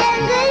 जंगल